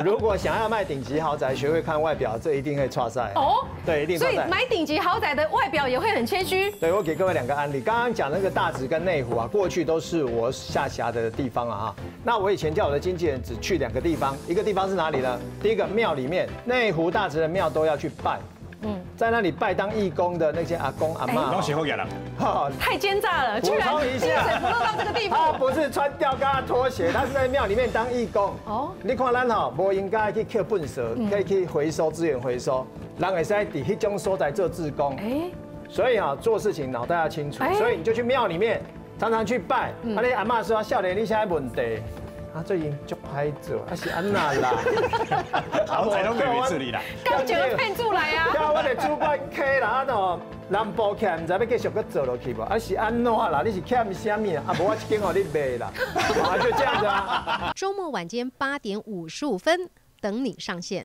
如果想要卖顶级豪宅，学会看外表，这一定会差赛哦。对，一定。所以买顶级豪宅的外表也会很谦虚。对，我给各位两个案例。刚刚讲那个大直跟内湖啊，过去都是我下辖的地方啊哈。那我以前叫我的经纪人只去两个地方，一个地方是哪里呢？第一个庙里面，内湖大直的庙都要去拜。嗯，在那里拜当义工的那些阿公阿妈，恭喜后给了，太奸诈了，补充一下，水不漏到这个地步。他不是穿吊嘎拖鞋，他是在庙里面当义工。哦，你看咱哈，不应该去捡粪蛇，可以去回收资源回收，人会在底迄种所在做志工。哎，所以哈，做事情脑袋要清楚，所以你就去庙里面，常常去拜。啊，你阿妈说，少年你现在问题。啊，最近足歹做，啊是安那啦？好彩都没位置里啦。刚就骗出来啊！叫我的主管 K 啦，啊喏，南部欠，唔知要继续搁做落去无？啊是安怎啦？你是欠什么啊？啊，无我一间互你卖啦，啊就这样子啊。周末晚间八点五十五分，等你上线。